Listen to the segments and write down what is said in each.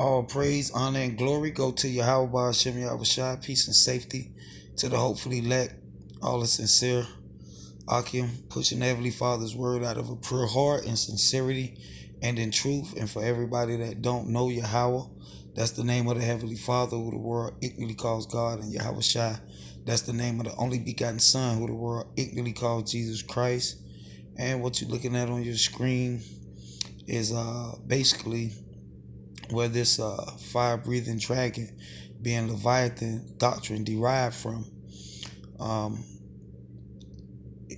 All praise, honor, and glory go to Yahweh Hashem Yahushua. Peace and safety to the hopefully elect. All the sincere. Akim, pushing Heavenly Father's word out of a pure heart and sincerity and in truth. And for everybody that don't know Yahweh, that's the name of the Heavenly Father who the world ignorantly calls God, and Yahweh Shai. That's the name of the only begotten Son who the world ignorantly calls Jesus Christ. And what you're looking at on your screen is uh basically where this uh fire breathing dragon being Leviathan doctrine derived from. Um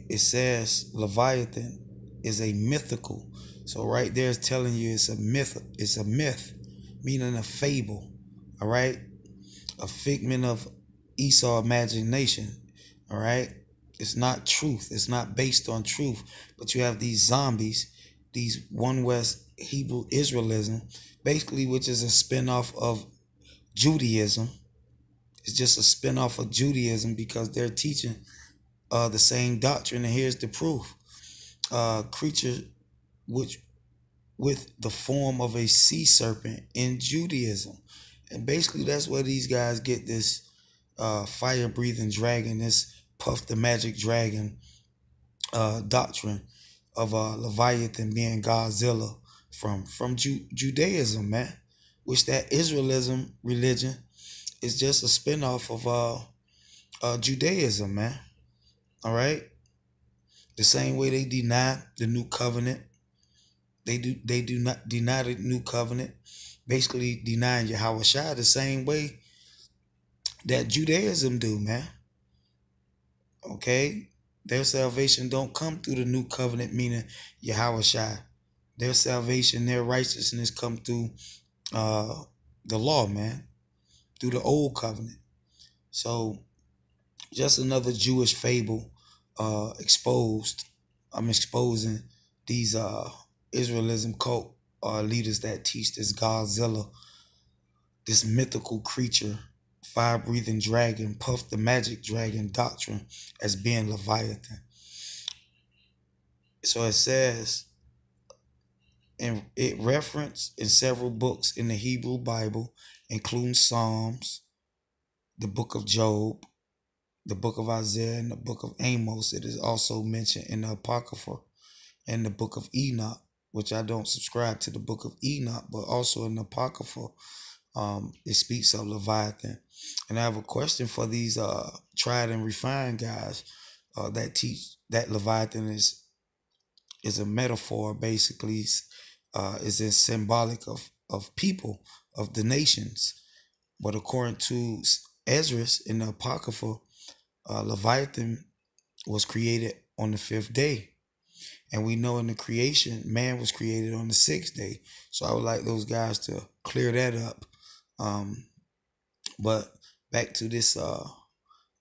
it says Leviathan is a mythical. So right there is telling you it's a myth, it's a myth, meaning a fable. All right. A figment of Esau imagination. All right. It's not truth. It's not based on truth. But you have these zombies, these one West Hebrew Israelism, basically, which is a spinoff of Judaism. It's just a spinoff of Judaism because they're teaching uh, the same doctrine. And here's the proof: uh, creature which with the form of a sea serpent in Judaism, and basically that's where these guys get this uh, fire breathing dragon, this Puff the Magic Dragon uh, doctrine of uh, Leviathan being Godzilla from from Ju- Judaism, man. Which that Israelism religion is just a spinoff of uh, uh Judaism, man. All right. The same way they deny the new covenant, they do they do not deny the new covenant, basically denying Yahweh Shai the same way that Judaism do, man. Okay? Their salvation don't come through the new covenant, meaning Yahweh Shai. Their salvation, their righteousness come through uh the law, man. Through the old covenant. So just another Jewish fable uh exposed. I'm exposing these uh Israelism cult uh leaders that teach this Godzilla, this mythical creature fire breathing dragon, Puff the Magic Dragon doctrine as being Leviathan. So it says, and it referenced in several books in the Hebrew Bible, including Psalms, the book of Job, the book of Isaiah, and the book of Amos. It is also mentioned in the Apocrypha and the book of Enoch, which I don't subscribe to the book of Enoch, but also in the Apocrypha um, it speaks of Leviathan. And I have a question for these uh, tried and refined guys uh, that teach that Leviathan is is a metaphor, basically, uh, is a symbolic of of people of the nations. But according to Ezra in the Apocrypha, uh, Leviathan was created on the fifth day. And we know in the creation, man was created on the sixth day. So I would like those guys to clear that up um, but back to this uh,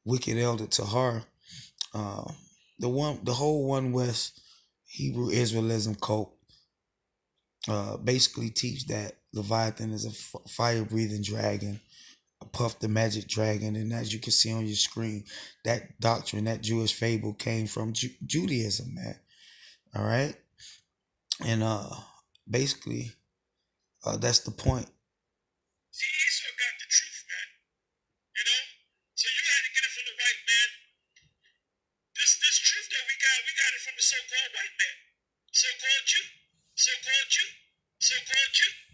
wicked elder Tahar, uh, the one, the whole one West Hebrew Israelism cult uh, basically teach that Leviathan is a fire breathing dragon, a puff the magic dragon, and as you can see on your screen, that doctrine, that Jewish fable came from Ju- Judaism, man. All right, and uh, basically, uh, that's the point got the truth, man. You know? So you had to get it from the white man. This this truth that we got, we got it from the so-called white man. So-called you. So-called you. So-called you.